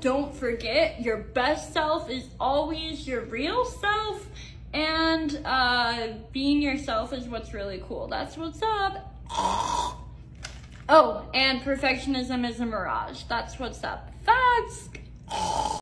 Don't forget, your best self is always your real self, and uh, being yourself is what's really cool. That's what's up. Oh, and perfectionism is a mirage. That's what's up. Facts.